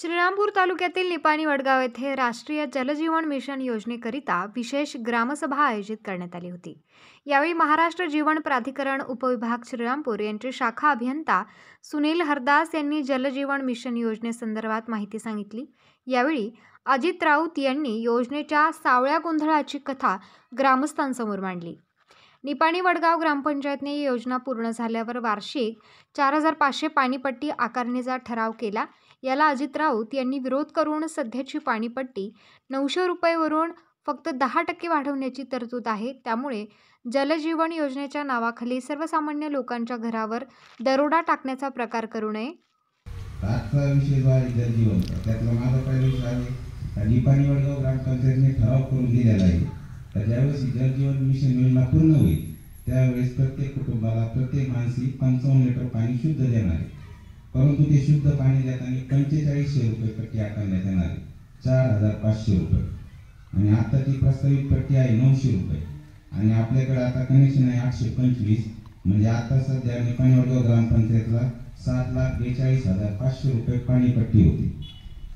श्रीरामपूर तालुक्यातील निपाणी वडगाव येथे राष्ट्रीय जलजीवन मिशन योजनेकरिता विशेष ग्रामसभा आयोजित करण्यात आली होती. यावेळी महाराष्ट्र जीवन प्राधिकरण उपविभाग श्रीरामपूर यांचे शाखा अभियंता सुनील हरदास यांनी जलजीवन मिशन योजनेसंदर्भात माहिती सांगितली. यावेळी अजित राऊत यांनी योजनेच्या सावळ्या गोंधळाची कथा ग्रामस्थांसमोर मांडली. निपाणी वडगाव ग्रामपंचायतने योजना पूर्ण झाल्यावर वार्षिक चार हजार पाचशे पाणीपट्टी आकारणीचा ठराव केला. याला अजित राऊत यांनी विरोध करून सध्याची पाणीपट्टी नऊशे रुपयेवरून फक्त दहा टक्के वाढवण्याची तरतूद आहे. त्यामुळे जलजीवन योजनेच्या नावाखाली सर्वसामान्य लोकांच्या घरावर दरोडा टाकण्याचा प्रकार करू नये. आजचा विषय जो आहे जलजीवनचा त्यातला माझा पहिला विषय आहे निपाणी वडगाव ग्रामपंचायतने ठराव करून दिलेला आहे तर ज्यावेळेस जलजीवन मिशन योजना पूर्ण होईल त्यावेळेस प्रत्येक कुटुंबाला प्रत्येक माणसी पंचावन्न लिटर पाणी शुद्ध देणार आहे. परंतु ते शुद्ध पाणी देताना पंचेचाळीसशे रुपये पट्टी आकारण्यात येणार आहे. चार हजार पाचशे रुपये. आणि आताची प्रस्तावित पट्टी आहे नऊशे रुपये. आणि आपल्याकडे आता कनेक्शन आहे आठशे पंचवीस. म्हणजे आता सध्या निपाणी ग्रामपंचायतला सात लाख बेचाळीस हजार पाचशे रुपये पाणीपट्टी होती.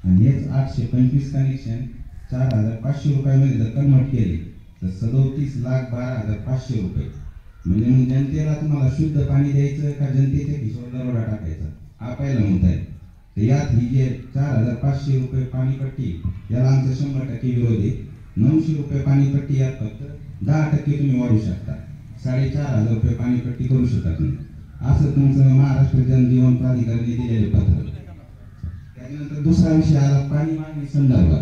आणि हेच आठशे पंचवीस कनेक्शन चार हजार पाचशे रुपयामध्ये जर कन्वर्ट केले तर सदोतीस लाख बारा हजार पाचशे रुपये. म्हणजे मग जनतेला तुम्हाला शुद्ध पाणी द्यायचं का जनतेच्या खिशावर दरोडा टाकायचा? हा पहिला मुद्दा आहे. तर यात ही जे चार हजार पाचशे रुपये पाणीपट्टी याला आमचा शंभर टक्के विरोध आहे. नऊशे रुपये पाणीपट्टी यात फक्त दहा टक्के तुम्ही वाढू शकता. साडेचार हजार रुपये पाणीपट्टी करू शकत नाही. असं तुमचं महाराष्ट्र जनजीवन प्राधिकरणाने दिलेले पत्र. त्यानंतर दुसरा विषय आला पाणी मागणी संदर्भात.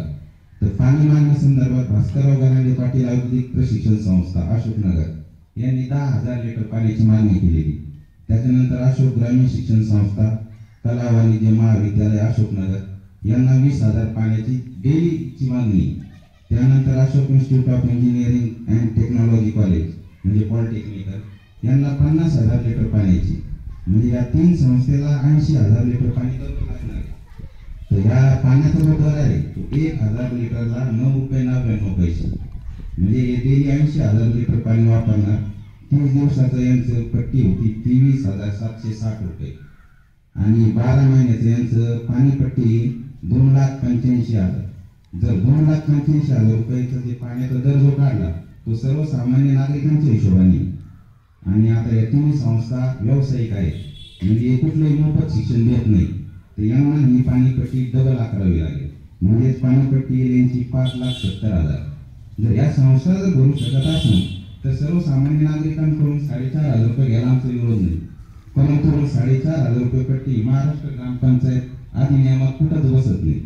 तर पाणी मागणी संदर्भात भास्करराव गरांडे पाटील औद्योगिक प्रशिक्षण संस्था अशोकनगर यांनी दहा हजार लिटर पाण्याची मागणी केलेली. त्याच्यानंतर अशोक ग्रामीण शिक्षण संस्था कला वाणिज्य महाविद्यालय अशोकनगर यांना वीस हजार पाण्याची डेलीची मागणी. त्यानंतर Ashok institute of engineering and technology college म्हणजे पॉलिटेक्निकल यांना पन्नास हजार लिटर पाण्याची म्हणजे या तीन संस्थेला ऐंशी हजार लिटर पाणी दररोज लागणार तर ह्या पाण्याचा जो दर आहे तो एक हजार लिटरला नऊ रुपये नव्याण्णव पैसे. म्हणजे डेली ऐंशी हजार लिटर पाणी वापरणार. तीस दिवसाचं यांचं पट्टी होती तेवीस हजार सातशे साठ रुपये. आणि बारा महिन्याचं यांचं पाणीपट्टी दोन लाख पंच्याऐंशी हजार. जर दोन लाख पंच्याऐंशी हजार रुपयाचा जे पाण्याचा दर जो काढला तो सर्वसामान्य नागरिकांच्या हिशोबाने. आणि आता या तिन्ही संस्था व्यावसायिक आहेत. म्हणजे हे कुठलंही मोफत शिक्षण देत नाही. तर यांना ही पाणीपट्टी डबल आकारावी लागेल. म्हणजेच पाणीपट्टी यांची पाच लाख सत्तर हजार. जर या संस्था जर भरू शकत असून तर सर्वसामान्य नागरिकांकडून साडेचार हजार रुपये घ्यायला आमचा विरोध नाही परंतु साडेचार हजार रुपये पट्टी महाराष्ट्र ग्रामपंचायत अधिनियमात कुठंच बसत नाही.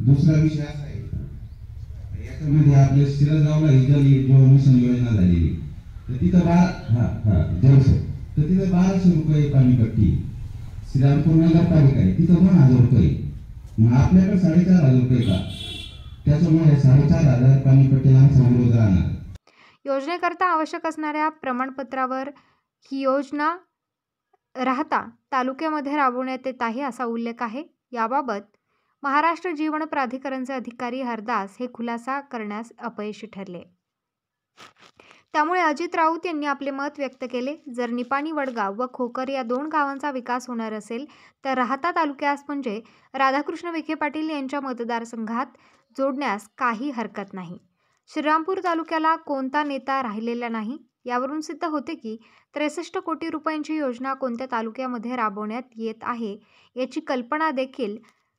दुसरा विषय असा आहे याच्यामध्ये आपल्या शिरजगावला ही जल जीवन मिशन योजना झालेली तर तिथं बारा हा हा जलसो तर तिथं बाराशे रुपये पाणीपट्टी श्रीरामपूर नगरपालिका आहे तिथं दोन हजार रुपये मग आपल्याकडे साडेचार हजार रुपये का? त्याच्यामुळे साडेचार हजार पाणीपट्टीला आमचा विरोध राहणार. योजनेकरता आवश्यक असणाऱ्या प्रमाणपत्रावर ही योजना राहता तालुक्यामध्ये राबवण्यात येत आहे असा उल्लेख आहे. याबाबत महाराष्ट्र जीवन प्राधिकरणचे अधिकारी हरदास हे खुलासा करण्यास अपयशी ठरले. त्यामुळे अजित राऊत यांनी आपले मत व्यक्त केले. जर निपाणी वडगाव व खोकर या दोन गावांचा विकास होणार असेल तर राहता तालुक्यास म्हणजे राधाकृष्ण विखे पाटील यांच्या मतदारसंघात जोडण्यास काही हरकत नाही. श्रीरामपूर तालुक्याला कोणता नेता राहिलेला नाही? यावरून सिद्ध होते की त्रेसष्ट कोटी रुपयांची योजना कोणत्या तालुक्यामध्ये राबवण्यात येत आहे याची कल्पना देखील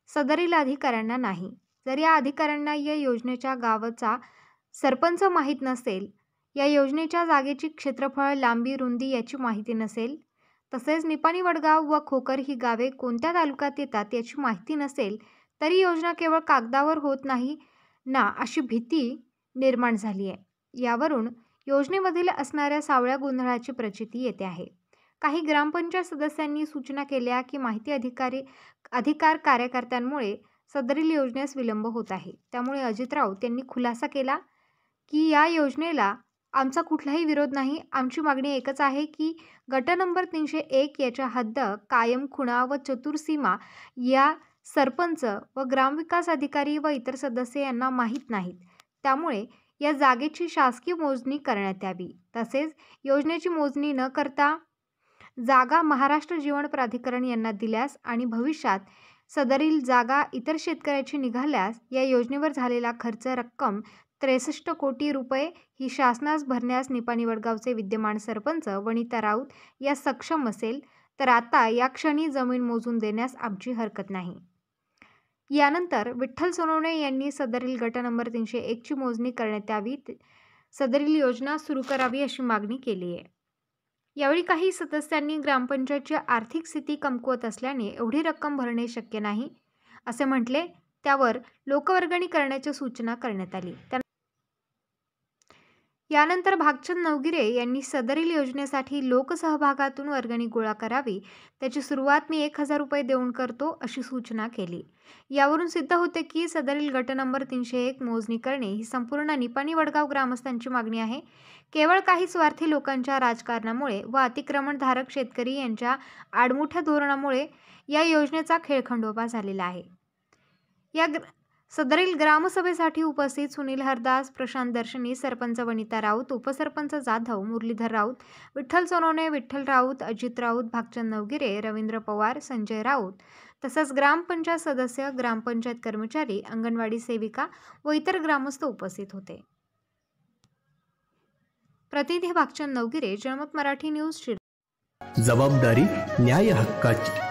सदरील अधिकाऱ्यांना नाही. जर या अधिकाऱ्यांना या योजनेच्या गावाचा सरपंच माहीत नसेल या योजनेच्या जागेची क्षेत्रफळ लांबी रुंदी याची माहिती नसेल तसेच निपाणी वडगाव व खोकर ही गावे कोणत्या तालुक्यात येतात याची माहिती नसेल तरी योजना केवळ कागदावर होत नाही ना अशी भीती निर्माण झाली आहे. यावरून योजनेमधील असणाऱ्या सावळ्या गोंधळाची प्रचिती येते आहे. काही ग्रामपंचायत सदस्यांनी सूचना केल्या की माहिती अधिकारी अधिकार कार्यकर्त्यांमुळे सदरील योजनेस विलंब होत आहे. त्यामुळे अजित राऊत यांनी खुलासा केला की या योजनेला आमचा कुठलाही विरोध नाही. आमची मागणी एकच आहे की गट नंबर तीनशे एक याच्या हद्द कायम खुणा व चतुर्सीमा या सरपंच व ग्रामविकास अधिकारी व इतर सदस्य यांना माहीत नाहीत. त्यामुळे या जागेची शासकीय मोजणी करण्यात यावी. तसेच योजनेची मोजणी न करता जागा महाराष्ट्र जीवन प्राधिकरण यांना दिल्यास आणि भविष्यात सदरील जागा इतर शेतकऱ्याची निघाल्यास या योजनेवर झालेला खर्च रक्कम त्रेसष्ट कोटी रुपये ही शासनास भरण्यास निपाणी वडगावचे विद्यमान सरपंच वनिता राऊत या सक्षम असेल तर आता या क्षणी जमीन मोजून देण्यास आमची हरकत नाही. यानंतर विठ्ठल सोनवणे यांनी सदरील गट नंबर तीनशे एकची मोजणी करण्यात यावी. सदरील योजना सुरू करावी अशी मागणी केली आहे. यावेळी काही सदस्यांनी ग्रामपंचायतची आर्थिक स्थिती कमकुवत असल्याने एवढी रक्कम भरणे शक्य नाही असे म्हटले. त्यावर लोकवर्गणी करण्याची सूचना करण्यात आली. यानंतर भागचंद नवगिरे यांनी सदरील योजनेसाठी लोकसहभागातून वर्गणी गोळा करावी त्याची सुरुवात मी एक हजार रुपये देऊन करतो अशी सूचना केली. यावरून सिद्ध होते की सदरील गट नंबर तीनशे एक मोजणी करणे ही संपूर्ण निपाणी वडगाव ग्रामस्थांची मागणी आहे. केवळ काही स्वार्थी लोकांच्या राजकारणामुळे व अतिक्रमणधारक शेतकरी यांच्या आडमुठ्या धोरणामुळे या योजनेचा खेळखंडोबा झालेला आहे. या ग्र सदरील ग्रामसभेसाठी उपस्थित सुनील हरदास प्रशांत दर्शनी सरपंच वनिता राऊत उपसरपंच जाधव मुरलीधर राऊत विठ्ठल सोनवणे विठ्ठल राऊत अजित राऊत भागचंद नवगिरे रवींद्र पवार संजय राऊत तसंच ग्रामपंचायत सदस्य ग्रामपंचायत कर्मचारी अंगणवाडी सेविका व इतर ग्रामस्थ उपस्थित होते. प्रतिनिधी भागचंद नवगिरे जनमत मराठी न्यूज जबाबदारी न्याय हक्काची.